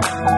Bye.